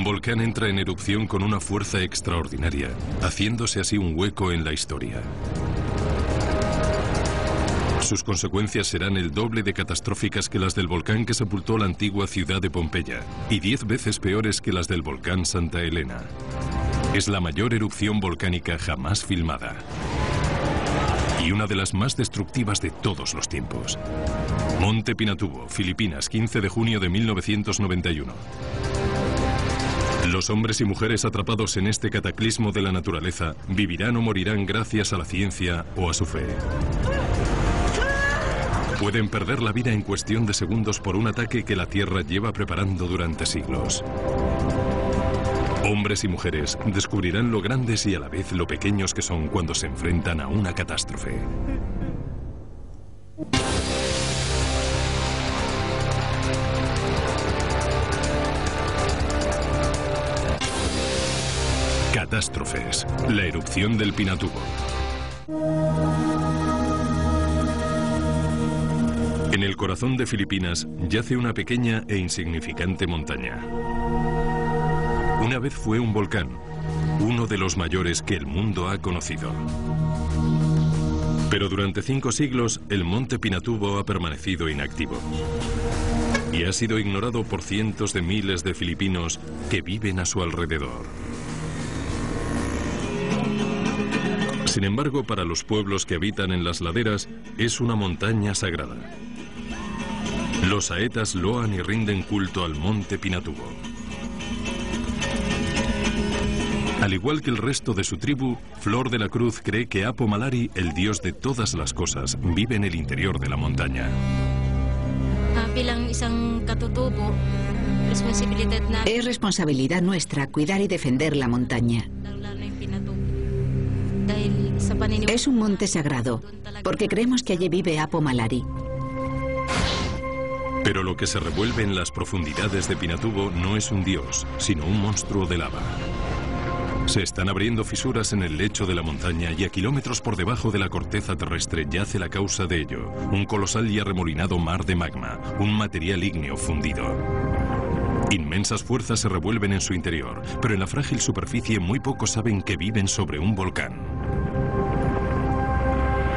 Un volcán entra en erupción con una fuerza extraordinaria, haciéndose así un hueco en la historia. Sus consecuencias serán el doble de catastróficas que las del volcán que sepultó la antigua ciudad de Pompeya y diez veces peores que las del volcán Santa Elena. Es la mayor erupción volcánica jamás filmada y una de las más destructivas de todos los tiempos. Monte Pinatubo, Filipinas, 15 de junio de 1991. Los hombres y mujeres atrapados en este cataclismo de la naturaleza vivirán o morirán gracias a la ciencia o a su fe. Pueden perder la vida en cuestión de segundos por un ataque que la Tierra lleva preparando durante siglos. Hombres y mujeres descubrirán lo grandes y a la vez lo pequeños que son cuando se enfrentan a una catástrofe. Catástrofes. La erupción del Pinatubo. En el corazón de Filipinas yace una pequeña e insignificante montaña. Una vez fue un volcán, uno de los mayores que el mundo ha conocido. Pero durante cinco siglos el monte Pinatubo ha permanecido inactivo. Y ha sido ignorado por cientos de miles de filipinos que viven a su alrededor. Sin embargo, para los pueblos que habitan en las laderas, es una montaña sagrada. Los aetas loan y rinden culto al monte Pinatubo. Al igual que el resto de su tribu, Flor de la Cruz cree que Apo Malari, el dios de todas las cosas, vive en el interior de la montaña. Es responsabilidad nuestra cuidar y defender la montaña. Es un monte sagrado, porque creemos que allí vive Apo Malari. Pero lo que se revuelve en las profundidades de Pinatubo no es un dios, sino un monstruo de lava. Se están abriendo fisuras en el lecho de la montaña y a kilómetros por debajo de la corteza terrestre yace la causa de ello, un colosal y arremolinado mar de magma, un material ígneo fundido. Inmensas fuerzas se revuelven en su interior, pero en la frágil superficie muy pocos saben que viven sobre un volcán.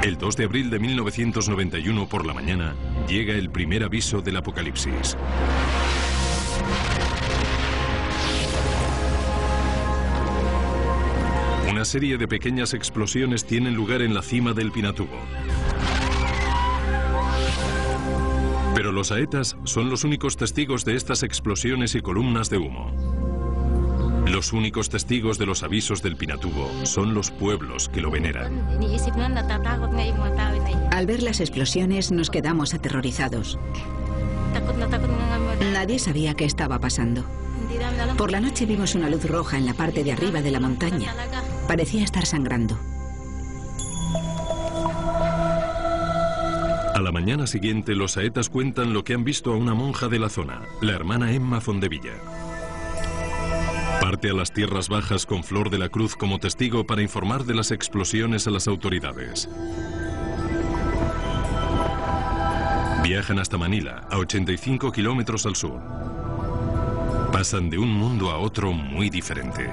El 2 de abril de 1991 por la mañana llega el primer aviso del apocalipsis. Una serie de pequeñas explosiones tienen lugar en la cima del Pinatubo. Pero los aetas son los únicos testigos de estas explosiones y columnas de humo. Los únicos testigos de los avisos del Pinatubo son los pueblos que lo veneran. Al ver las explosiones nos quedamos aterrorizados. Nadie sabía qué estaba pasando. Por la noche vimos una luz roja en la parte de arriba de la montaña. Parecía estar sangrando. A la mañana siguiente, los saetas cuentan lo que han visto a una monja de la zona, la hermana Emma Fondevilla. Parte a las tierras bajas con Flor de la Cruz como testigo para informar de las explosiones a las autoridades. Viajan hasta Manila, a 85 kilómetros al sur. Pasan de un mundo a otro muy diferente.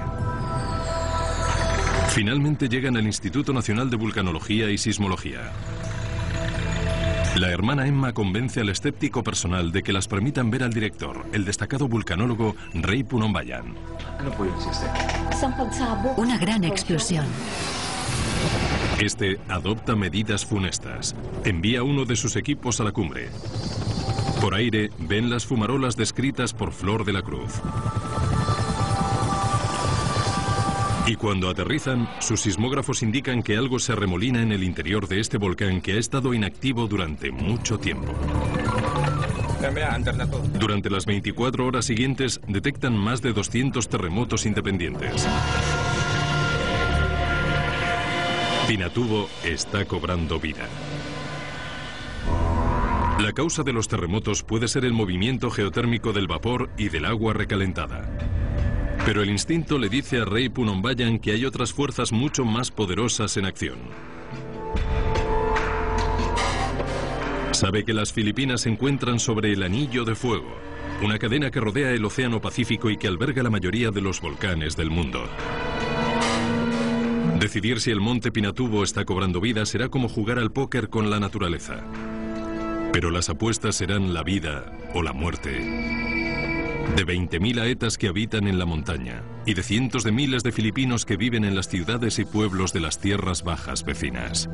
Finalmente llegan al Instituto Nacional de Vulcanología y Sismología. La hermana Emma convence al escéptico personal de que las permitan ver al director, el destacado vulcanólogo Rey Punombayan. Una gran explosión. Este adopta medidas funestas. Envía uno de sus equipos a la cumbre. Por aire ven las fumarolas descritas por Flor de la Cruz. Y cuando aterrizan, sus sismógrafos indican que algo se remolina en el interior de este volcán que ha estado inactivo durante mucho tiempo. Durante las 24 horas siguientes detectan más de 200 terremotos independientes. Pinatubo está cobrando vida. La causa de los terremotos puede ser el movimiento geotérmico del vapor y del agua recalentada. Pero el instinto le dice a Rey Punombayan que hay otras fuerzas mucho más poderosas en acción. Sabe que las Filipinas se encuentran sobre el anillo de fuego, una cadena que rodea el Océano Pacífico y que alberga la mayoría de los volcanes del mundo. Decidir si el monte Pinatubo está cobrando vida será como jugar al póker con la naturaleza. Pero las apuestas serán la vida o la muerte. De 20.000 aetas que habitan en la montaña y de cientos de miles de filipinos que viven en las ciudades y pueblos de las tierras bajas vecinas.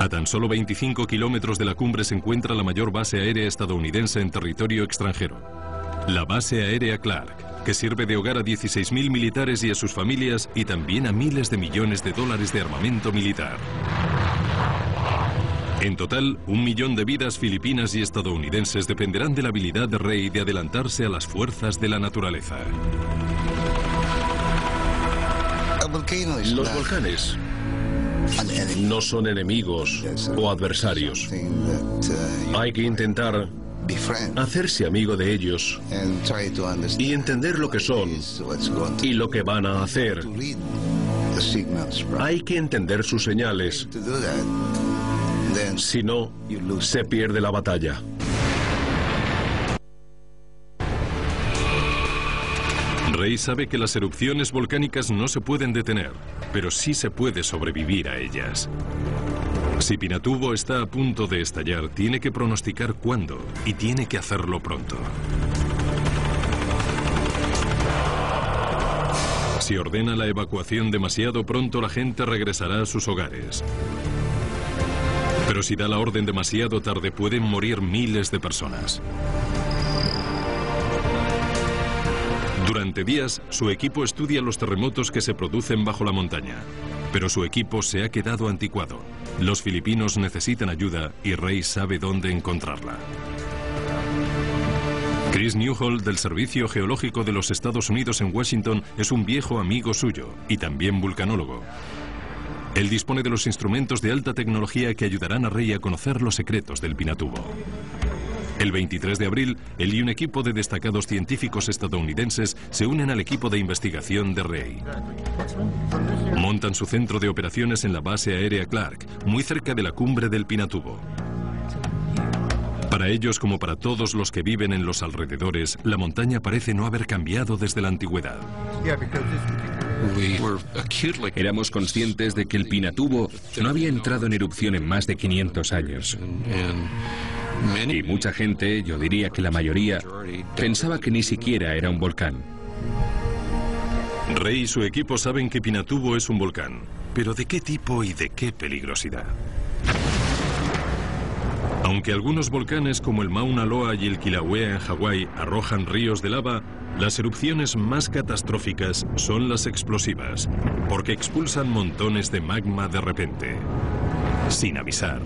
A tan solo 25 kilómetros de la cumbre se encuentra la mayor base aérea estadounidense en territorio extranjero, la base aérea Clark, que sirve de hogar a 16.000 militares y a sus familias y también a miles de millones de dólares de armamento militar. En total, un millón de vidas filipinas y estadounidenses dependerán de la habilidad de Rey de adelantarse a las fuerzas de la naturaleza. Los volcanes no son enemigos o adversarios. Hay que intentar hacerse amigo de ellos y entender lo que son y lo que van a hacer. Hay que entender sus señales. Si no, se pierde la batalla. Rey sabe que las erupciones volcánicas no se pueden detener, pero sí se puede sobrevivir a ellas. Si Pinatubo está a punto de estallar, tiene que pronosticar cuándo y tiene que hacerlo pronto. Si ordena la evacuación demasiado pronto, la gente regresará a sus hogares. Pero si da la orden demasiado tarde, pueden morir miles de personas. Durante días, su equipo estudia los terremotos que se producen bajo la montaña. Pero su equipo se ha quedado anticuado. Los filipinos necesitan ayuda y Rey sabe dónde encontrarla. Chris Newhall del Servicio Geológico de los Estados Unidos en Washington es un viejo amigo suyo y también vulcanólogo. Él dispone de los instrumentos de alta tecnología que ayudarán a Rey a conocer los secretos del Pinatubo. El 23 de abril, él y un equipo de destacados científicos estadounidenses se unen al equipo de investigación de Rey. Montan su centro de operaciones en la base aérea Clark, muy cerca de la cumbre del Pinatubo. Para ellos, como para todos los que viven en los alrededores, la montaña parece no haber cambiado desde la antigüedad. Éramos conscientes de que el Pinatubo no había entrado en erupción en más de 500 años. Y mucha gente, yo diría que la mayoría, pensaba que ni siquiera era un volcán. Rey y su equipo saben que Pinatubo es un volcán, pero ¿de qué tipo y de qué peligrosidad? Aunque algunos volcanes como el Mauna Loa y el Kilauea en Hawái arrojan ríos de lava, las erupciones más catastróficas son las explosivas, porque expulsan montones de magma de repente, sin avisar.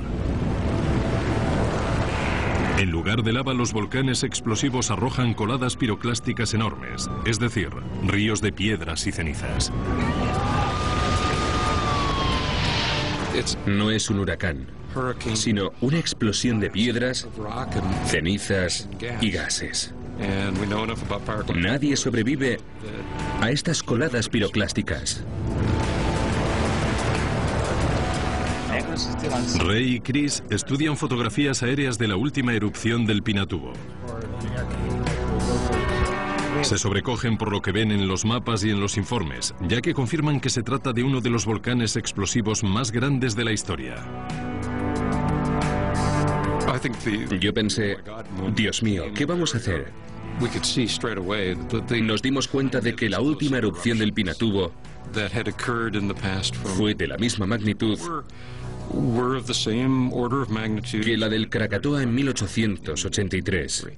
En lugar de lava, los volcanes explosivos arrojan coladas piroclásticas enormes, es decir, ríos de piedras y cenizas. No es un huracán, sino una explosión de piedras, cenizas y gases. Nadie sobrevive a estas coladas piroclásticas. Ray y Chris estudian fotografías aéreas de la última erupción del Pinatubo. Se sobrecogen por lo que ven en los mapas y en los informes, ya que confirman que se trata de uno de los volcanes explosivos más grandes de la historia. Yo pensé, Dios mío, ¿qué vamos a hacer? Nos dimos cuenta de que la última erupción del Pinatubo fue de la misma magnitud que la del Krakatoa en 1883.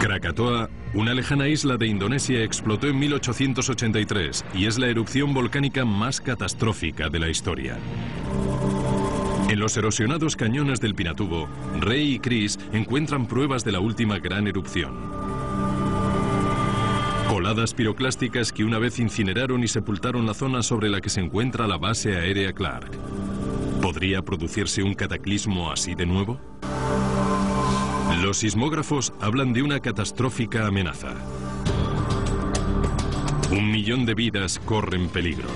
Krakatoa, una lejana isla de Indonesia, explotó en 1883 y es la erupción volcánica más catastrófica de la historia. En los erosionados cañones del Pinatubo, Ray y Chris encuentran pruebas de la última gran erupción. Coladas piroclásticas que una vez incineraron y sepultaron la zona sobre la que se encuentra la base aérea Clark. ¿Podría producirse un cataclismo así de nuevo? Los sismógrafos hablan de una catastrófica amenaza. Un millón de vidas corren peligro.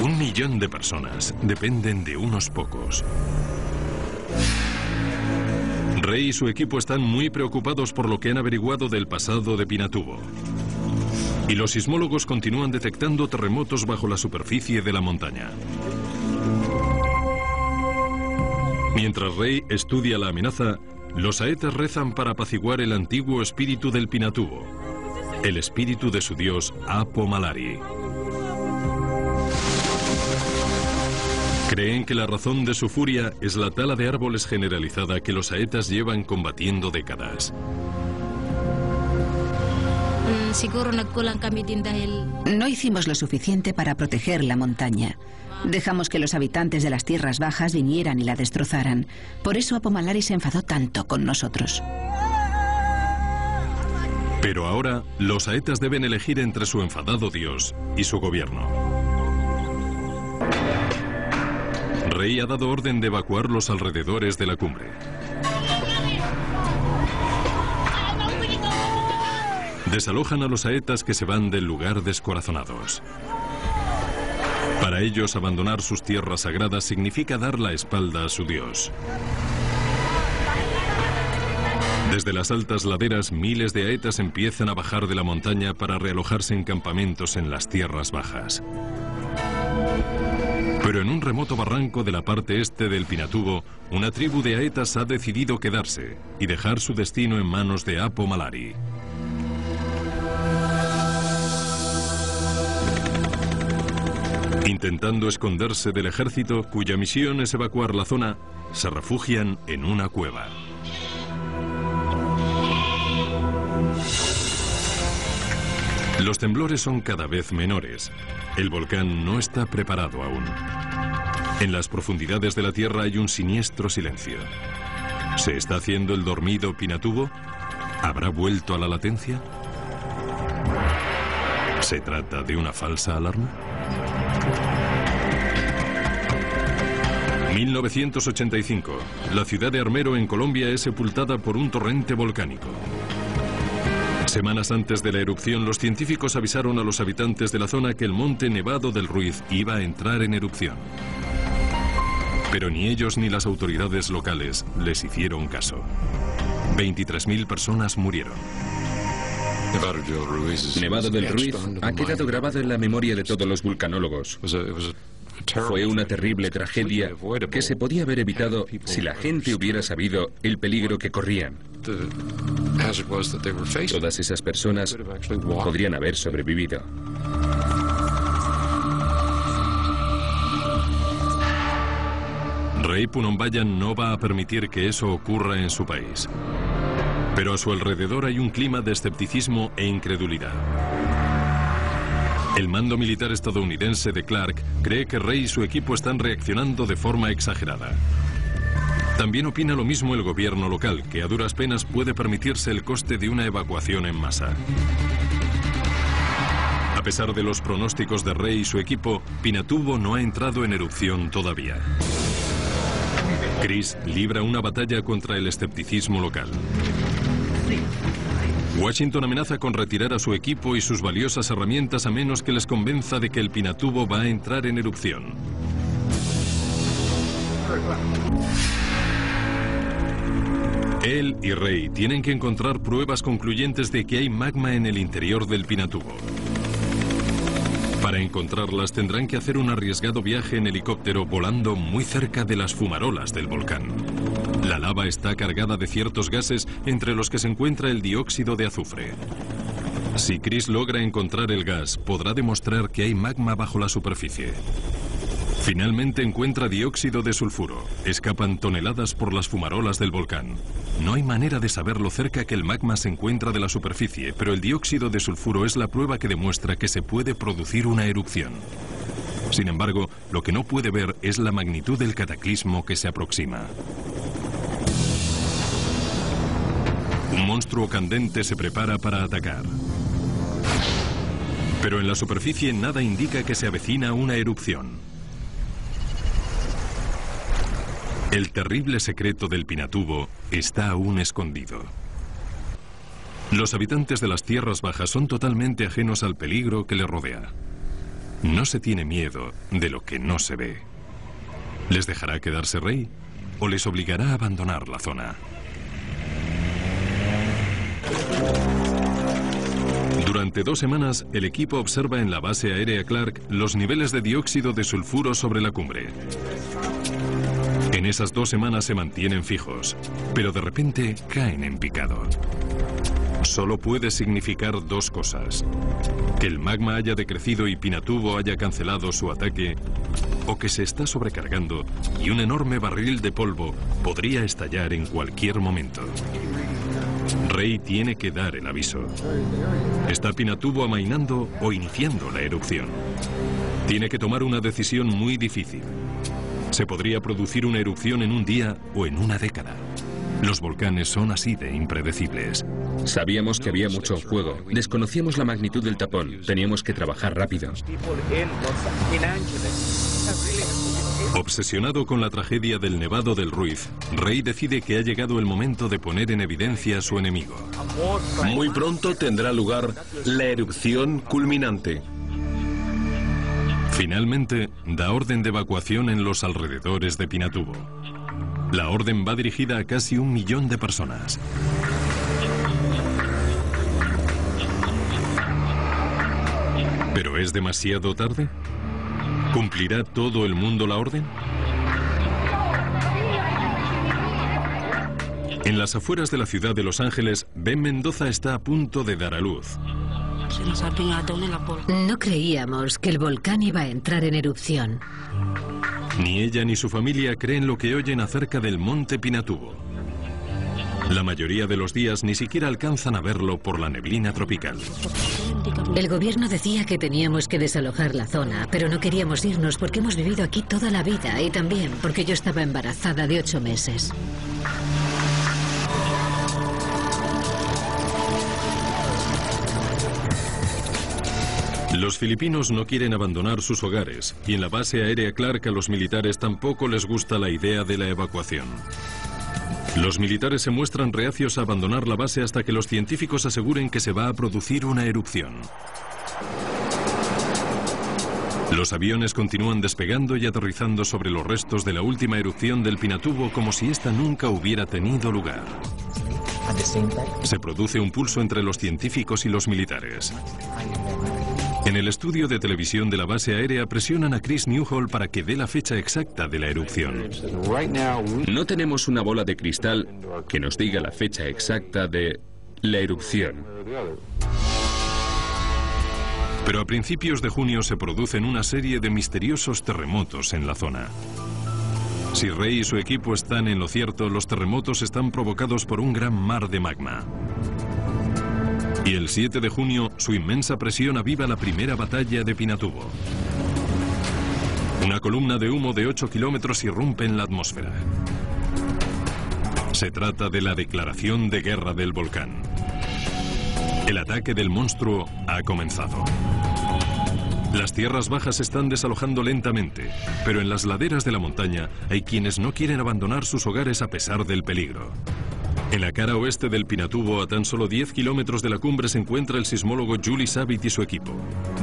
Un millón de personas dependen de unos pocos. Rey y su equipo están muy preocupados por lo que han averiguado del pasado de Pinatubo. Y los sismólogos continúan detectando terremotos bajo la superficie de la montaña. Mientras Rey estudia la amenaza, los aetas rezan para apaciguar el antiguo espíritu del Pinatubo, el espíritu de su dios Apo Malari. Creen que la razón de su furia es la tala de árboles generalizada que los aetas llevan combatiendo décadas. No hicimos lo suficiente para proteger la montaña. Dejamos que los habitantes de las tierras bajas vinieran y la destrozaran. Por eso Apomalari se enfadó tanto con nosotros. Pero ahora los aetas deben elegir entre su enfadado dios y su gobierno. Rey ha dado orden de evacuar los alrededores de la cumbre. Desalojan a los aetas que se van del lugar descorazonados. Para ellos, abandonar sus tierras sagradas significa dar la espalda a su dios. Desde las altas laderas, miles de aetas empiezan a bajar de la montaña para realojarse en campamentos en las tierras bajas. Pero en un remoto barranco de la parte este del Pinatubo, una tribu de aetas ha decidido quedarse y dejar su destino en manos de Apo Malari. Intentando esconderse del ejército, cuya misión es evacuar la zona, se refugian en una cueva. Los temblores son cada vez menores. El volcán no está preparado aún. En las profundidades de la Tierra hay un siniestro silencio. ¿Se está haciendo el dormido Pinatubo? ¿Habrá vuelto a la latencia? ¿Se trata de una falsa alarma? 1985. La ciudad de Armero en Colombia es sepultada por un torrente volcánico. Semanas antes de la erupción, los científicos avisaron a los habitantes de la zona que el monte Nevado del Ruiz iba a entrar en erupción. Pero ni ellos ni las autoridades locales les hicieron caso. 23.000 personas murieron. Nevado del Ruiz ha quedado grabado en la memoria de todos los vulcanólogos. Fue una terrible tragedia que se podía haber evitado si la gente hubiera sabido el peligro que corrían. Todas esas personas podrían haber sobrevivido. Rey Punombayan no va a permitir que eso ocurra en su país. Pero a su alrededor hay un clima de escepticismo e incredulidad. El mando militar estadounidense de Clark cree que Rey y su equipo están reaccionando de forma exagerada. También opina lo mismo el gobierno local, que a duras penas puede permitirse el coste de una evacuación en masa. A pesar de los pronósticos de Rey y su equipo, Pinatubo no ha entrado en erupción todavía. Chris libra una batalla contra el escepticismo local. Washington amenaza con retirar a su equipo y sus valiosas herramientas a menos que les convenza de que el Pinatubo va a entrar en erupción. Él y Rey tienen que encontrar pruebas concluyentes de que hay magma en el interior del Pinatubo. Para encontrarlas tendrán que hacer un arriesgado viaje en helicóptero volando muy cerca de las fumarolas del volcán. La lava está cargada de ciertos gases entre los que se encuentra el dióxido de azufre. Si Chris logra encontrar el gas, podrá demostrar que hay magma bajo la superficie. Finalmente encuentra dióxido de sulfuro. Escapan toneladas por las fumarolas del volcán. No hay manera de saber lo cerca que el magma se encuentra de la superficie, pero el dióxido de sulfuro es la prueba que demuestra que se puede producir una erupción. Sin embargo, lo que no puede ver es la magnitud del cataclismo que se aproxima. Un monstruo candente se prepara para atacar. Pero en la superficie nada indica que se avecina una erupción. El terrible secreto del Pinatubo está aún escondido. Los habitantes de las tierras bajas son totalmente ajenos al peligro que les rodea. No se tiene miedo de lo que no se ve. ¿Les dejará quedarse rey o les obligará a abandonar la zona? Durante dos semanas, el equipo observa en la base aérea Clark los niveles de dióxido de sulfuro sobre la cumbre. En esas dos semanas se mantienen fijos, pero de repente caen en picado. Solo puede significar dos cosas. Que el magma haya decrecido y Pinatubo haya cancelado su ataque, o que se está sobrecargando y un enorme barril de polvo podría estallar en cualquier momento. Rey tiene que dar el aviso. ¿Está Pinatubo amainando o iniciando la erupción? Tiene que tomar una decisión muy difícil. Se podría producir una erupción en un día o en una década. Los volcanes son así de impredecibles. Sabíamos que había mucho fuego. Desconocíamos la magnitud del tapón. Teníamos que trabajar rápido. Obsesionado con la tragedia del Nevado del Ruiz, Rey decide que ha llegado el momento de poner en evidencia a su enemigo. Muy pronto tendrá lugar la erupción culminante. Finalmente, da orden de evacuación en los alrededores de Pinatubo. La orden va dirigida a casi un millón de personas. ¿Pero es demasiado tarde? ¿Cumplirá todo el mundo la orden? En las afueras de la ciudad de Los Ángeles, Ben Mendoza está a punto de dar a luz. No creíamos que el volcán iba a entrar en erupción. Ni ella ni su familia creen lo que oyen acerca del monte Pinatubo. La mayoría de los días ni siquiera alcanzan a verlo por la neblina tropical. El gobierno decía que teníamos que desalojar la zona, pero no queríamos irnos porque hemos vivido aquí toda la vida y también porque yo estaba embarazada de ocho meses. Los filipinos no quieren abandonar sus hogares y en la base aérea Clark a los militares tampoco les gusta la idea de la evacuación. Los militares se muestran reacios a abandonar la base hasta que los científicos aseguren que se va a producir una erupción. Los aviones continúan despegando y aterrizando sobre los restos de la última erupción del Pinatubo como si esta nunca hubiera tenido lugar. Se produce un pulso entre los científicos y los militares. En el estudio de televisión de la base aérea presionan a Chris Newhall para que dé la fecha exacta de la erupción. No tenemos una bola de cristal que nos diga la fecha exacta de la erupción. Pero a principios de junio se producen una serie de misteriosos terremotos en la zona. Si Rey y su equipo están en lo cierto, los terremotos están provocados por un gran mar de magma. Y el 7 de junio, su inmensa presión aviva la primera batalla de Pinatubo. Una columna de humo de 8 kilómetros irrumpe en la atmósfera. Se trata de la declaración de guerra del volcán. El ataque del monstruo ha comenzado. Las tierras bajas están desalojando lentamente, pero en las laderas de la montaña hay quienes no quieren abandonar sus hogares a pesar del peligro. En la cara oeste del Pinatubo, a tan solo 10 kilómetros de la cumbre, se encuentra el sismólogo Julie Savit y su equipo.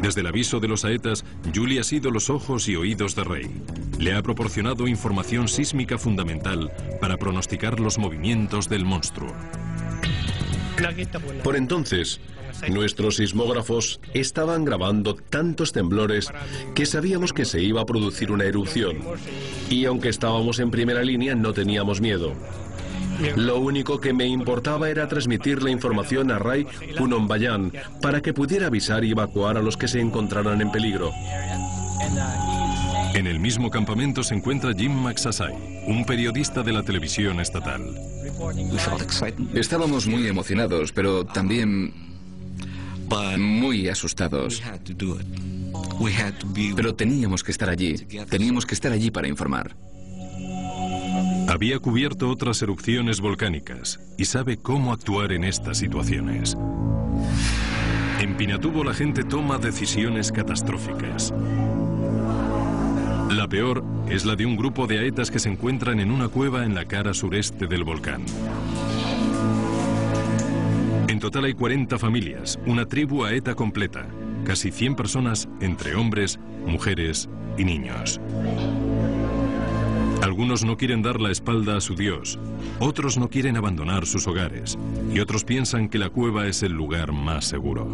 Desde el aviso de los aetas, Julie ha sido los ojos y oídos de Rey. Le ha proporcionado información sísmica fundamental para pronosticar los movimientos del monstruo. Por entonces, nuestros sismógrafos estaban grabando tantos temblores que sabíamos que se iba a producir una erupción. Y aunque estábamos en primera línea, no teníamos miedo. Lo único que me importaba era transmitir la información a Ray Bayan para que pudiera avisar y evacuar a los que se encontraran en peligro. En el mismo campamento se encuentra Jim McSasai, un periodista de la televisión estatal. Estábamos muy emocionados, pero también muy asustados. Pero teníamos que estar allí. Teníamos que estar allí para informar. Había cubierto otras erupciones volcánicas y sabe cómo actuar en estas situaciones. En Pinatubo la gente toma decisiones catastróficas. La peor es la de un grupo de aetas que se encuentran en una cueva en la cara sureste del volcán. En total hay 40 familias, una tribu aeta completa, casi 100 personas entre hombres, mujeres y niños. Algunos no quieren dar la espalda a su Dios, otros no quieren abandonar sus hogares y otros piensan que la cueva es el lugar más seguro.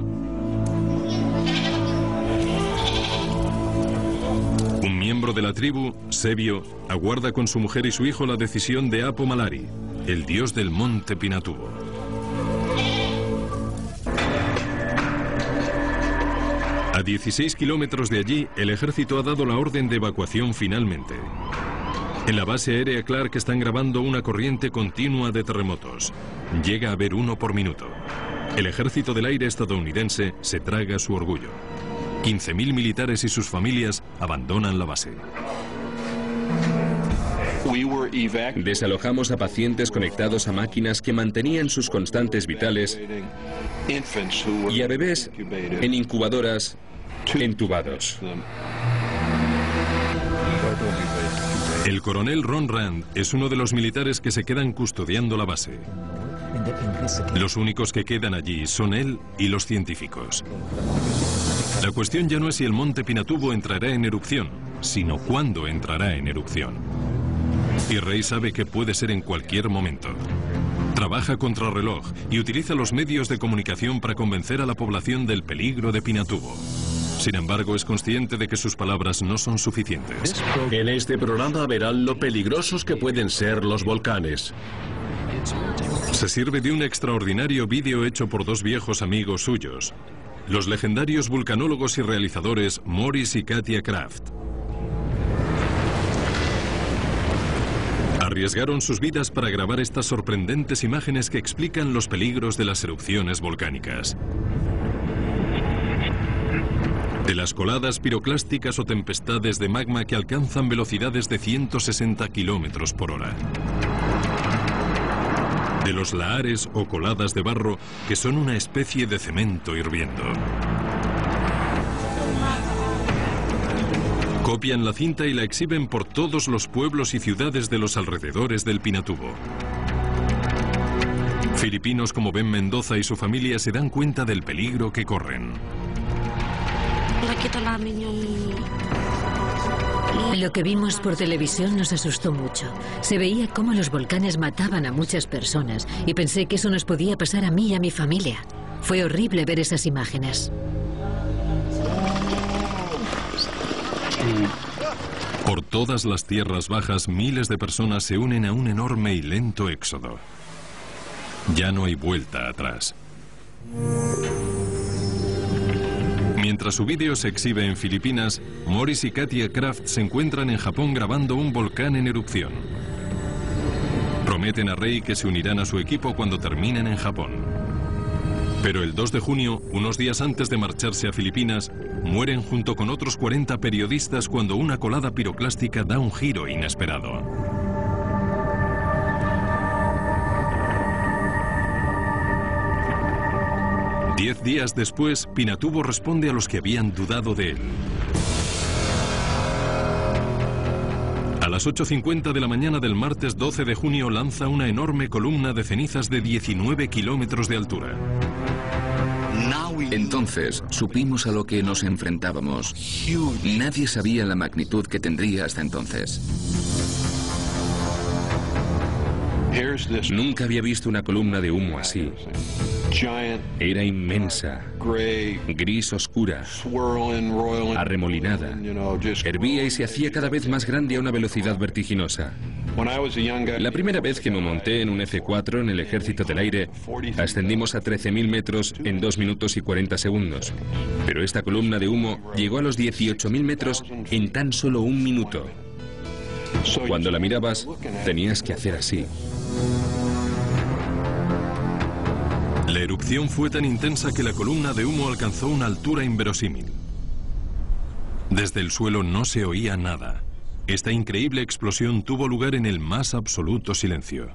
Un miembro de la tribu, Sebio, aguarda con su mujer y su hijo la decisión de Apo Malari, el dios del monte Pinatubo. A 16 kilómetros de allí, el ejército ha dado la orden de evacuación finalmente. En la base aérea Clark están grabando una corriente continua de terremotos. Llega a haber uno por minuto. El ejército del aire estadounidense se traga su orgullo. 15.000 militares y sus familias abandonan la base. Desalojamos a pacientes conectados a máquinas que mantenían sus constantes vitales y a bebés en incubadoras entubados. El coronel Ron Rand es uno de los militares que se quedan custodiando la base. Los únicos que quedan allí son él y los científicos. La cuestión ya no es si el monte Pinatubo entrará en erupción, sino cuándo entrará en erupción. Y Rey sabe que puede ser en cualquier momento. Trabaja contra reloj y utiliza los medios de comunicación para convencer a la población del peligro de Pinatubo. Sin embargo, es consciente de que sus palabras no son suficientes. En este programa verán lo peligrosos que pueden ser los volcanes. Se sirve de un extraordinario vídeo hecho por dos viejos amigos suyos, los legendarios vulcanólogos y realizadores Morris y Katia Kraft. Arriesgaron sus vidas para grabar estas sorprendentes imágenes que explican los peligros de las erupciones volcánicas. De las coladas piroclásticas o tempestades de magma que alcanzan velocidades de 160 kilómetros por hora. De los lahares o coladas de barro que son una especie de cemento hirviendo. Copian la cinta y la exhiben por todos los pueblos y ciudades de los alrededores del Pinatubo. Filipinos como Ben Mendoza y su familia se dan cuenta del peligro que corren. Lo que vimos por televisión nos asustó mucho. Se veía cómo los volcanes mataban a muchas personas y pensé que eso nos podía pasar a mí y a mi familia. Fue horrible ver esas imágenes. Por todas las tierras bajas miles de personas se unen a un enorme y lento éxodo. Ya no hay vuelta atrás. Mientras su vídeo se exhibe en Filipinas, Morris y Katia Kraft se encuentran en Japón grabando un volcán en erupción. Prometen a Rey que se unirán a su equipo cuando terminen en Japón. Pero el 2 de junio, unos días antes de marcharse a Filipinas, mueren junto con otros 40 periodistas cuando una colada piroclástica da un giro inesperado. Diez días después, Pinatubo responde a los que habían dudado de él. A las 8.50 de la mañana del martes 12 de junio lanza una enorme columna de cenizas de 19 kilómetros de altura. Entonces supimos a lo que nos enfrentábamos. Nadie sabía la magnitud que tendría hasta entonces. Nunca había visto una columna de humo así. Era inmensa, gris oscura, arremolinada. Hervía y se hacía cada vez más grande a una velocidad vertiginosa. La primera vez que me monté en un F-4 en el Ejército del Aire, ascendimos a 13.000 metros en 2 minutos y 40 segundos. Pero esta columna de humo llegó a los 18.000 metros en tan solo un minuto. Cuando la mirabas, tenías que hacer así. Erupción fue tan intensa que la columna de humo alcanzó una altura inverosímil. Desde el suelo no se oía nada. Esta increíble explosión tuvo lugar en el más absoluto silencio.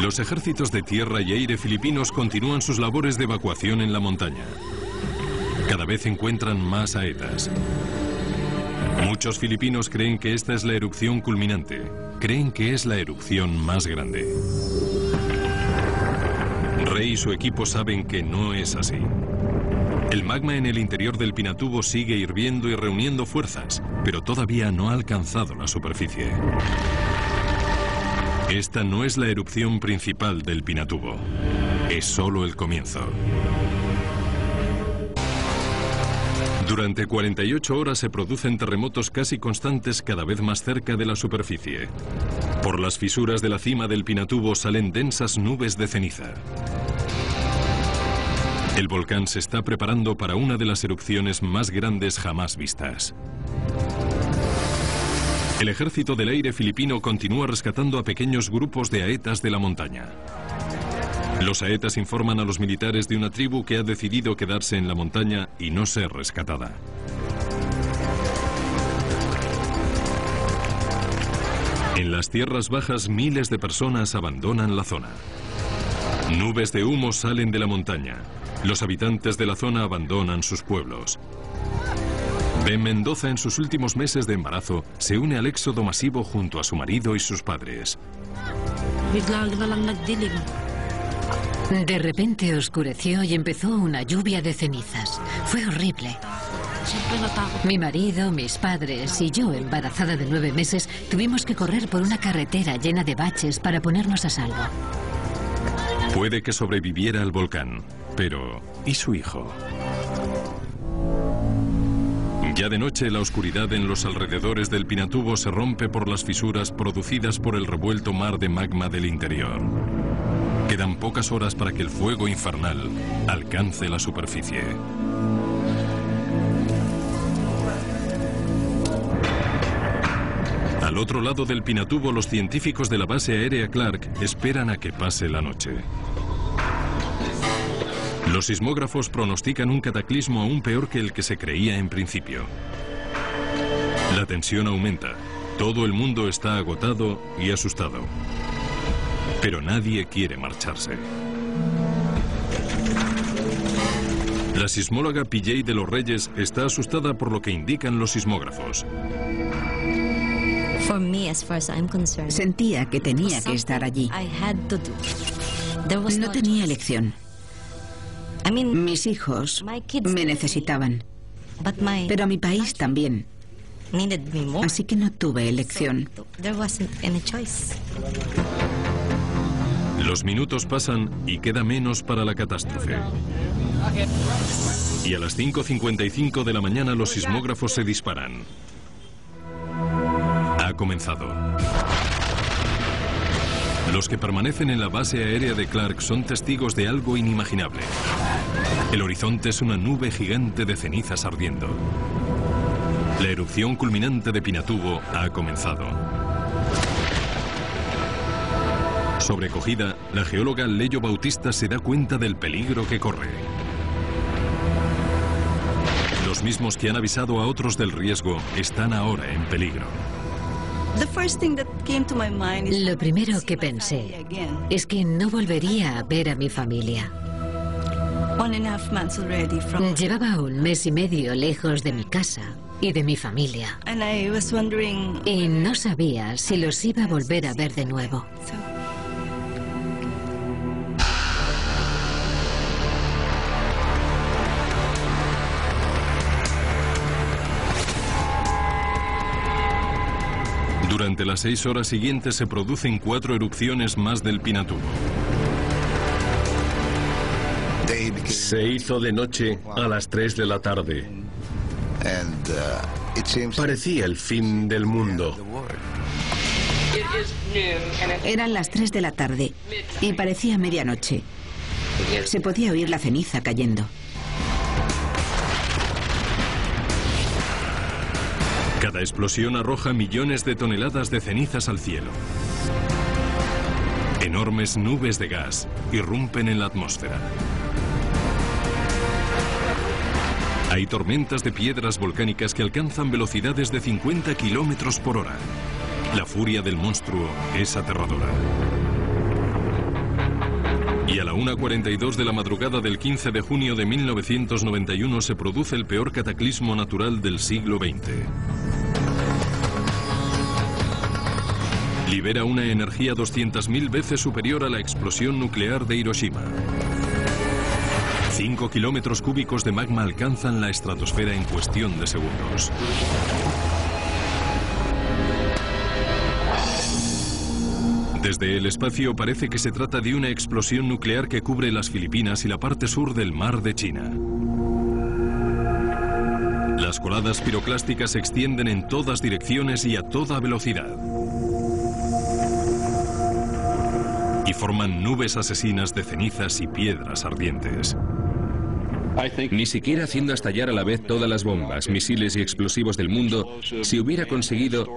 Los ejércitos de tierra y aire filipinos continúan sus labores de evacuación en la montaña. Cada vez encuentran más saetas. Muchos filipinos creen que esta es la erupción culminante. Creen que es la erupción más grande. Rey y su equipo saben que no es así. El magma en el interior del Pinatubo sigue hirviendo y reuniendo fuerzas, pero todavía no ha alcanzado la superficie. Esta no es la erupción principal del Pinatubo. Es solo el comienzo. Durante 48 horas se producen terremotos casi constantes cada vez más cerca de la superficie. Por las fisuras de la cima del Pinatubo salen densas nubes de ceniza. El volcán se está preparando para una de las erupciones más grandes jamás vistas. El ejército del aire filipino continúa rescatando a pequeños grupos de aetas de la montaña. Los aetas informan a los militares de una tribu que ha decidido quedarse en la montaña y no ser rescatada. En las tierras bajas miles de personas abandonan la zona. Nubes de humo salen de la montaña. Los habitantes de la zona abandonan sus pueblos. Ben Mendoza en sus últimos meses de embarazo se une al éxodo masivo junto a su marido y sus padres. De repente oscureció y empezó una lluvia de cenizas. Fue horrible. Mi marido, mis padres y yo, embarazada de nueve meses, tuvimos que correr por una carretera llena de baches para ponernos a salvo. Puede que sobreviviera al volcán, pero ¿y su hijo? Ya de noche la oscuridad en los alrededores del Pinatubo se rompe por las fisuras producidas por el revuelto mar de magma del interior. Quedan pocas horas para que el fuego infernal alcance la superficie. Al otro lado del Pinatubo, los científicos de la base aérea Clark esperan a que pase la noche. Los sismógrafos pronostican un cataclismo aún peor que el que se creía en principio. La tensión aumenta. Todo el mundo está agotado y asustado. Pero nadie quiere marcharse. La sismóloga PJ de los Reyes está asustada por lo que indican los sismógrafos. Sentía que tenía que estar allí. No tenía elección. Mis hijos me necesitaban, pero mi país también. Así que no tuve elección. Los minutos pasan y queda menos para la catástrofe. Y a las 5.55 de la mañana los sismógrafos se disparan. Ha comenzado. Los que permanecen en la base aérea de Clark son testigos de algo inimaginable. El horizonte es una nube gigante de cenizas ardiendo. La erupción culminante de Pinatubo ha comenzado. Sobrecogida, la geóloga Leyo Bautista se da cuenta del peligro que corre. Los mismos que han avisado a otros del riesgo están ahora en peligro. Lo primero que pensé es que no volvería a ver a mi familia. Llevaba un mes y medio lejos de mi casa y de mi familia. Y no sabía si los iba a volver a ver de nuevo. Durante las seis horas siguientes se producen cuatro erupciones más del Pinatubo. Se hizo de noche a las 3 de la tarde. Parecía el fin del mundo. Eran las 3 de la tarde y parecía medianoche. Se podía oír la ceniza cayendo. Cada explosión arroja millones de toneladas de cenizas al cielo. Enormes nubes de gas irrumpen en la atmósfera. Hay tormentas de piedras volcánicas que alcanzan velocidades de 50 kilómetros por hora. La furia del monstruo es aterradora. Y a la 1.42 de la madrugada del 15 de junio de 1991 se produce el peor cataclismo natural del siglo XX. Libera una energía 200.000 veces superior a la explosión nuclear de Hiroshima. Cinco kilómetros cúbicos de magma alcanzan la estratosfera en cuestión de segundos. Desde el espacio parece que se trata de una explosión nuclear que cubre las Filipinas y la parte sur del mar de China. Las coladas piroclásticas se extienden en todas direcciones y a toda velocidad. Y forman nubes asesinas de cenizas y piedras ardientes. Ni siquiera haciendo estallar a la vez todas las bombas, misiles y explosivos del mundo, se hubiera conseguido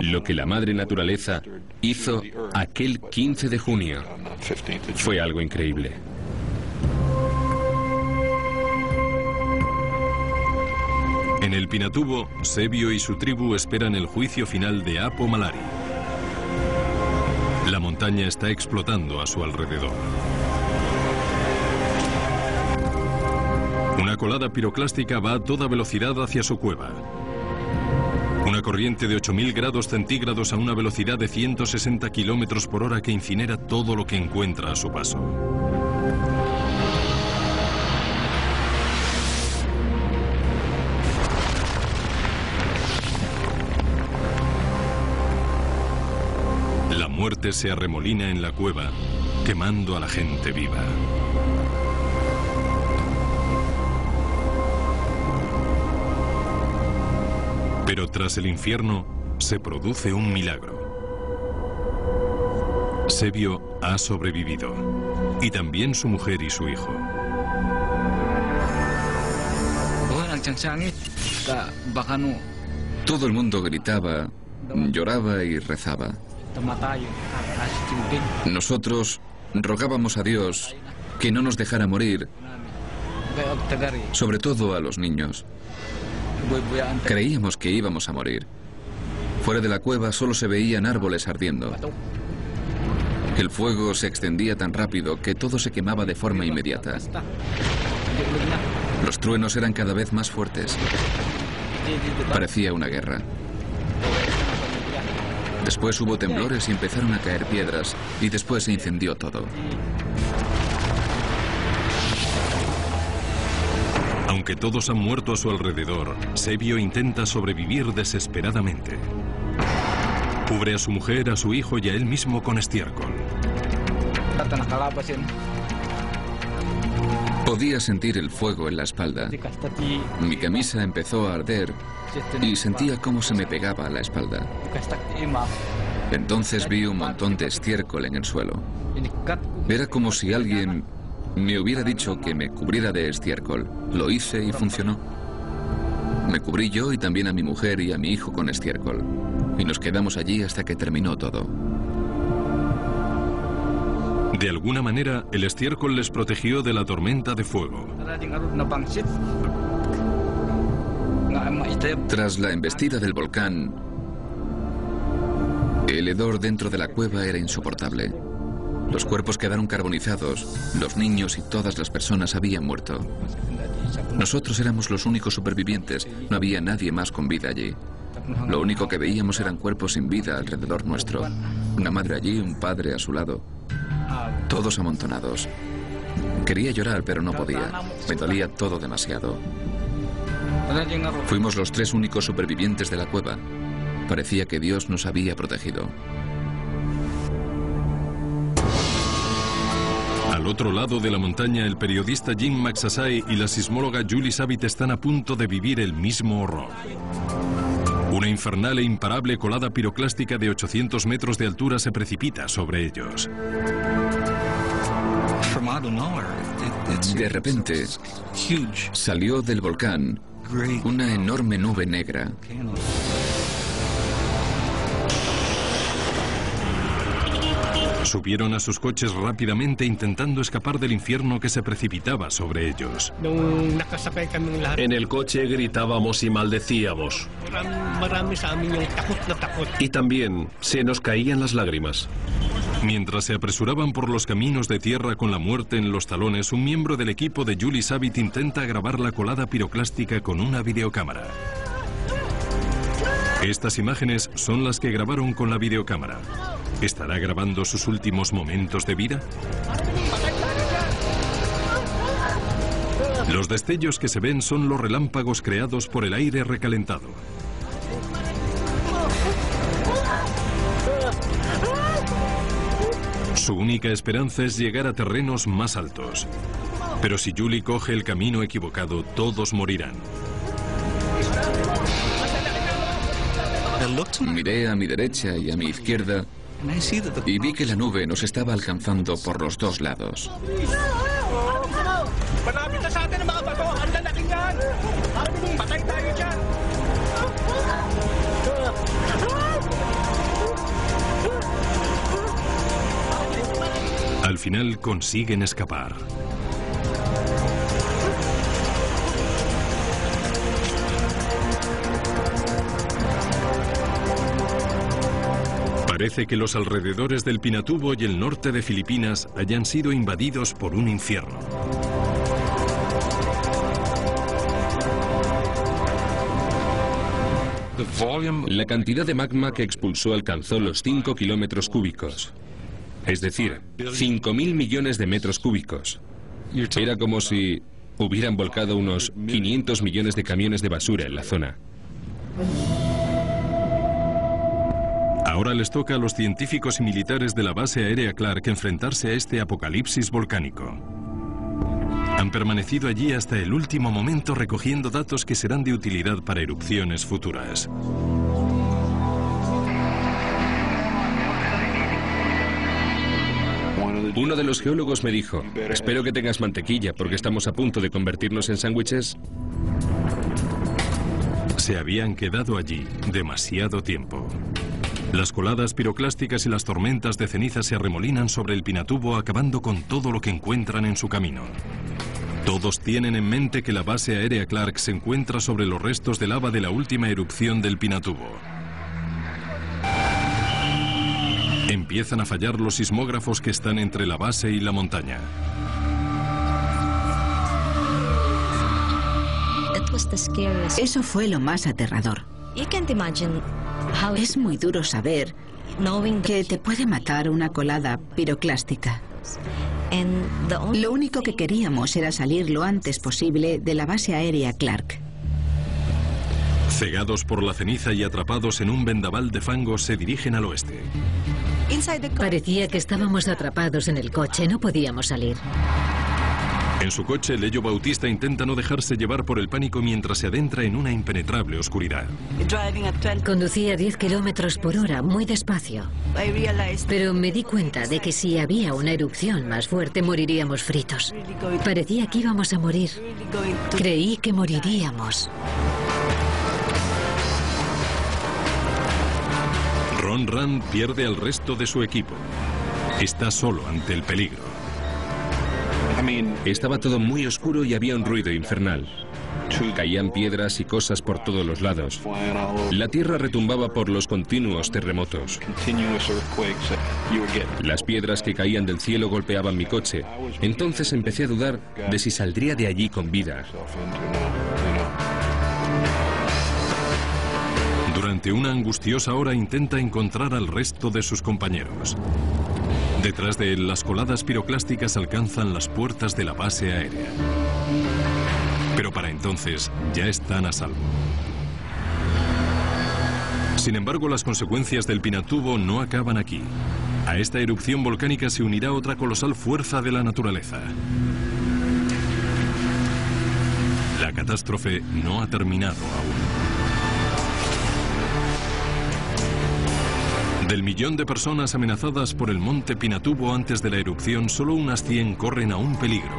lo que la madre naturaleza hizo aquel 15 de junio. Fue algo increíble. En el Pinatubo, Sebio y su tribu esperan el juicio final de Apo Malari. La montaña está explotando a su alrededor. Una colada piroclástica va a toda velocidad hacia su cueva. Una corriente de 8.000 grados centígrados a una velocidad de 160 kilómetros por hora que incinera todo lo que encuentra a su paso. Muerte se arremolina en la cueva, quemando a la gente viva. Pero tras el infierno se produce un milagro. Sebio ha sobrevivido, y también su mujer y su hijo. Todo el mundo gritaba, lloraba y rezaba. Nosotros rogábamos a Dios que no nos dejara morir, sobre todo a los niños. Creíamos que íbamos a morir. Fuera de la cueva solo se veían árboles ardiendo. El fuego se extendía tan rápido que todo se quemaba de forma inmediata. Los truenos eran cada vez más fuertes. Parecía una guerra. Después hubo temblores y empezaron a caer piedras y después se incendió todo. Aunque todos han muerto a su alrededor, Sebio intenta sobrevivir desesperadamente. Cubre a su mujer, a su hijo y a él mismo con estiércol. Podía sentir el fuego en la espalda. Mi camisa empezó a arder y sentía cómo se me pegaba a la espalda. Entonces vi un montón de estiércol en el suelo. Era como si alguien me hubiera dicho que me cubriera de estiércol. Lo hice y funcionó. Me cubrí yo y también a mi mujer y a mi hijo con estiércol. Y nos quedamos allí hasta que terminó todo. De alguna manera, el estiércol les protegió de la tormenta de fuego. Tras la embestida del volcán, el hedor dentro de la cueva era insoportable. Los cuerpos quedaron carbonizados, los niños y todas las personas habían muerto. Nosotros éramos los únicos supervivientes, no había nadie más con vida allí. Lo único que veíamos eran cuerpos sin vida alrededor nuestro. Una madre allí, un padre a su lado. Todos amontonados. Quería llorar, pero no podía. Me dolía todo demasiado. Fuimos los tres únicos supervivientes de la cueva. Parecía que Dios nos había protegido. Al otro lado de la montaña, el periodista Jim Maxasai y la sismóloga Julie Savit están a punto de vivir el mismo horror. Una infernal e imparable colada piroclástica de 800 metros de altura se precipita sobre ellos. De repente, salió del volcán una enorme nube negra. Subieron a sus coches rápidamente intentando escapar del infierno que se precipitaba sobre ellos. En el coche gritábamos y maldecíamos. Y también se nos caían las lágrimas. Mientras se apresuraban por los caminos de tierra con la muerte en los talones, un miembro del equipo de Julie Savit intenta grabar la colada piroclástica con una videocámara. Estas imágenes son las que grabaron con la videocámara. ¿Estará grabando sus últimos momentos de vida? Los destellos que se ven son los relámpagos creados por el aire recalentado. Su única esperanza es llegar a terrenos más altos. Pero si Julie coge el camino equivocado, todos morirán. Miré a mi derecha y a mi izquierda y vi que la nube nos estaba alcanzando por los dos lados. Al final consiguen escapar. Parece que los alrededores del Pinatubo y el norte de Filipinas hayan sido invadidos por un infierno. La cantidad de magma que expulsó alcanzó los 5 kilómetros cúbicos. Es decir, 5.000 millones de metros cúbicos. Era como si hubieran volcado unos 500 millones de camiones de basura en la zona. Ahora les toca a los científicos y militares de la base aérea Clark enfrentarse a este apocalipsis volcánico. Han permanecido allí hasta el último momento recogiendo datos que serán de utilidad para erupciones futuras. Uno de los geólogos me dijo, espero que tengas mantequilla porque estamos a punto de convertirnos en sándwiches. Se habían quedado allí demasiado tiempo. Las coladas piroclásticas y las tormentas de ceniza se arremolinan sobre el Pinatubo acabando con todo lo que encuentran en su camino. Todos tienen en mente que la base aérea Clark se encuentra sobre los restos de lava de la última erupción del Pinatubo. Empiezan a fallar los sismógrafos que están entre la base y la montaña. Eso fue lo más aterrador. Es muy duro saber que te puede matar una colada piroclástica. Lo único que queríamos era salir lo antes posible de la base aérea Clark. Cegados por la ceniza y atrapados en un vendaval de fango, se dirigen al oeste. Parecía que estábamos atrapados en el coche, no podíamos salir. En su coche, Leyo Bautista intenta no dejarse llevar por el pánico mientras se adentra en una impenetrable oscuridad. Conducía a 10 kilómetros por hora, muy despacio. Pero me di cuenta de que si había una erupción más fuerte, moriríamos fritos. Parecía que íbamos a morir. Creí que moriríamos. Ron Rand pierde al resto de su equipo. Está solo ante el peligro. Estaba todo muy oscuro y había un ruido infernal. Caían piedras y cosas por todos los lados. La tierra retumbaba por los continuos terremotos. Las piedras que caían del cielo golpeaban mi coche. Entonces empecé a dudar de si saldría de allí con vida. Durante una angustiosa hora intenta encontrar al resto de sus compañeros. Detrás de él, las coladas piroclásticas alcanzan las puertas de la base aérea. Pero para entonces ya están a salvo. Sin embargo, las consecuencias del Pinatubo no acaban aquí. A esta erupción volcánica se unirá otra colosal fuerza de la naturaleza. La catástrofe no ha terminado aún. Del millón de personas amenazadas por el monte Pinatubo antes de la erupción, solo unas 100 corren a un peligro.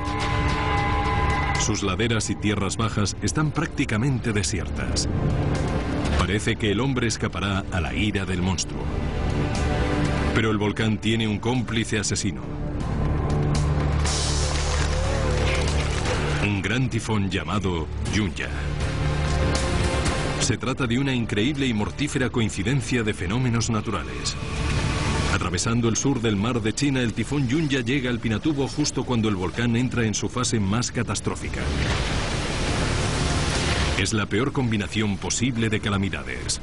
Sus laderas y tierras bajas están prácticamente desiertas. Parece que el hombre escapará a la ira del monstruo. Pero el volcán tiene un cómplice asesino. Un gran tifón llamado Yunya. Se trata de una increíble y mortífera coincidencia de fenómenos naturales. Atravesando el sur del mar de China, el tifón Yunya llega al Pinatubo justo cuando el volcán entra en su fase más catastrófica. Es la peor combinación posible de calamidades.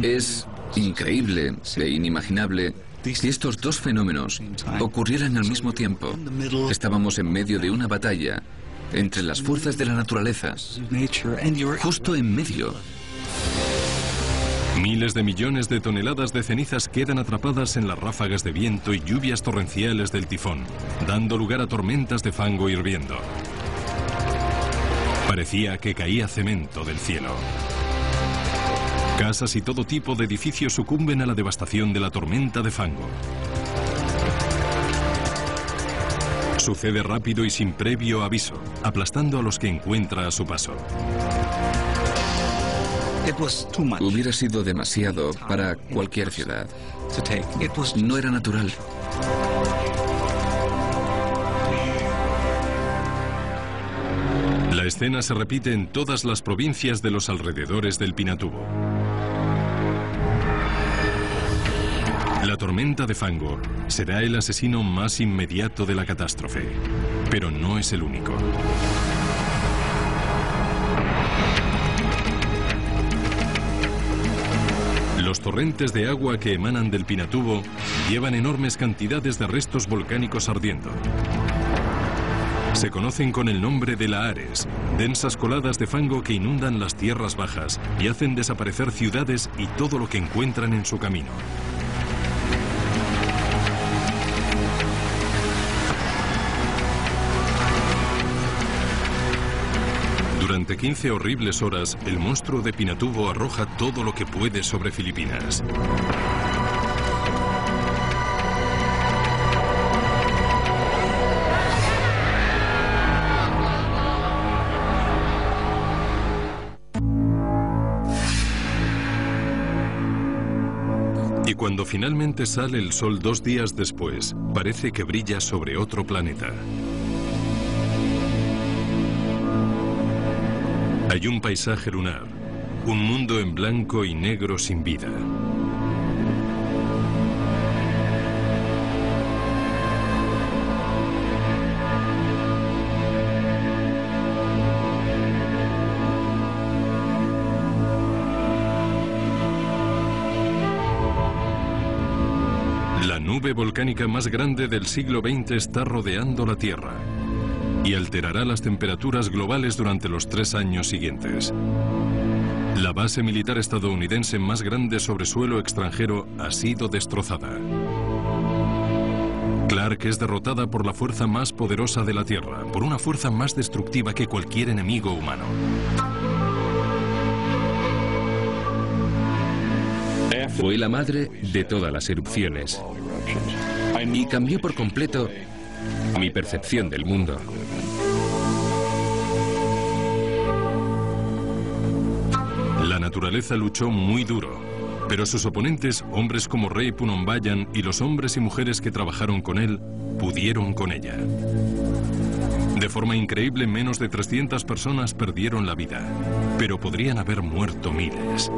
Es increíble e inimaginable Si estos dos fenómenos ocurrieran al mismo tiempo, estábamos en medio de una batalla entre las fuerzas de la naturaleza, justo en medio. Miles de millones de toneladas de cenizas quedan atrapadas en las ráfagas de viento y lluvias torrenciales del tifón, dando lugar a tormentas de fango hirviendo. Parecía que caía cemento del cielo. Casas y todo tipo de edificios sucumben a la devastación de la tormenta de fango. Sucede rápido y sin previo aviso, aplastando a los que encuentra a su paso. Hubiera sido demasiado para cualquier ciudad. No era natural. La escena se repite en todas las provincias de los alrededores del Pinatubo. Tormenta de fango será el asesino más inmediato de la catástrofe, pero no es el único. Los torrentes de agua que emanan del Pinatubo llevan enormes cantidades de restos volcánicos ardiendo. Se conocen con el nombre de lahares, densas coladas de fango que inundan las tierras bajas y hacen desaparecer ciudades y todo lo que encuentran en su camino. Durante 15 horribles horas, el monstruo de Pinatubo arroja todo lo que puede sobre Filipinas. Y cuando finalmente sale el sol dos días después, parece que brilla sobre otro planeta. Hay un paisaje lunar, un mundo en blanco y negro sin vida. La nube volcánica más grande del siglo XX está rodeando la Tierra y alterará las temperaturas globales durante los tres años siguientes. La base militar estadounidense más grande sobre suelo extranjero ha sido destrozada. Clark es derrotada por la fuerza más poderosa de la Tierra, por una fuerza más destructiva que cualquier enemigo humano. Fue la madre de todas las erupciones y cambió por completo mi percepción del mundo. La naturaleza luchó muy duro, pero sus oponentes, hombres como Rey Punombayan y los hombres y mujeres que trabajaron con él, pudieron con ella. De forma increíble, menos de 300 personas perdieron la vida, pero podrían haber muerto miles.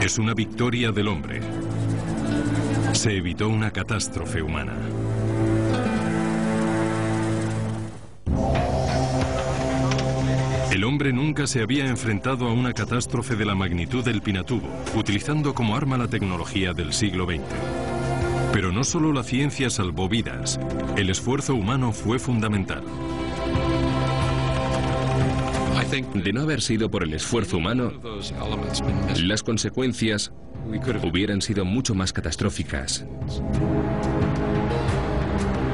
Es una victoria del hombre. Se evitó una catástrofe humana. El hombre nunca se había enfrentado a una catástrofe de la magnitud del Pinatubo, utilizando como arma la tecnología del siglo XX. Pero no solo la ciencia salvó vidas, el esfuerzo humano fue fundamental. De no haber sido por el esfuerzo humano, las consecuencias hubieran sido mucho más catastróficas.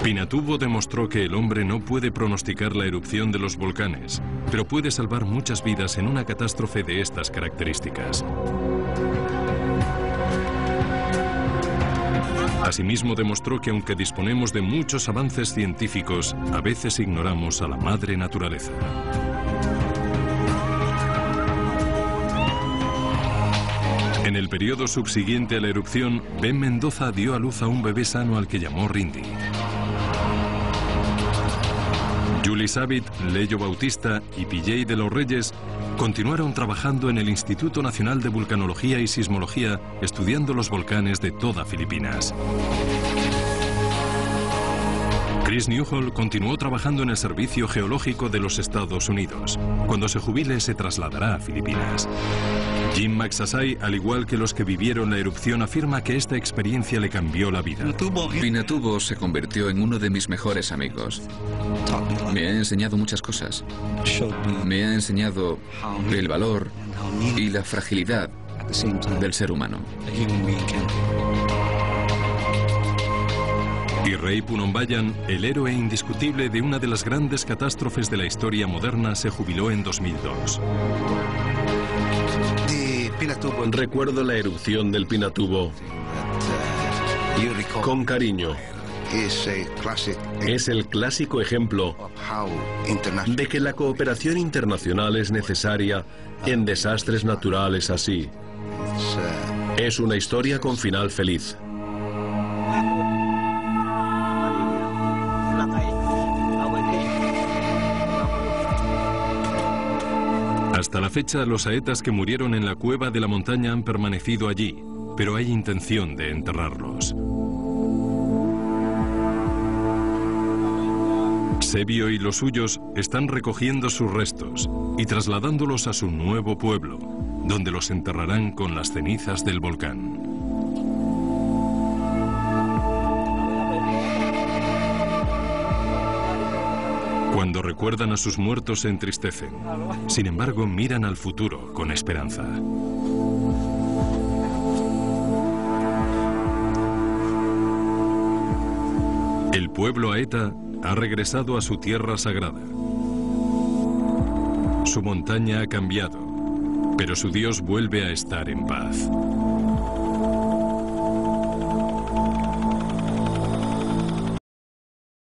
Pinatubo demostró que el hombre no puede pronosticar la erupción de los volcanes, pero puede salvar muchas vidas en una catástrofe de estas características. Asimismo demostró que aunque disponemos de muchos avances científicos, a veces ignoramos a la madre naturaleza. En el periodo subsiguiente a la erupción, Ben Mendoza dio a luz a un bebé sano al que llamó Rindy. Julie Savit, Leyo Bautista y PJ de los Reyes continuaron trabajando en el Instituto Nacional de Vulcanología y Sismología estudiando los volcanes de toda Filipinas. Chris Newhall continuó trabajando en el Servicio Geológico de los Estados Unidos. Cuando se jubile se trasladará a Filipinas. Jim Maxasai, al igual que los que vivieron la erupción, afirma que esta experiencia le cambió la vida. Pinatubo se convirtió en uno de mis mejores amigos. Me ha enseñado muchas cosas. Me ha enseñado el valor y la fragilidad del ser humano. Y Rey Punombayan, el héroe indiscutible de una de las grandes catástrofes de la historia moderna, se jubiló en 2002. Recuerdo la erupción del Pinatubo con cariño. Es el clásico ejemplo de que la cooperación internacional es necesaria en desastres naturales así. Es una historia con final feliz. Hasta la fecha, los aetas que murieron en la cueva de la montaña han permanecido allí, pero hay intención de enterrarlos. Sebio y los suyos están recogiendo sus restos y trasladándolos a su nuevo pueblo, donde los enterrarán con las cenizas del volcán. Cuando recuerdan a sus muertos se entristecen. Sin embargo, miran al futuro con esperanza. El pueblo aeta ha regresado a su tierra sagrada. Su montaña ha cambiado, pero su Dios vuelve a estar en paz.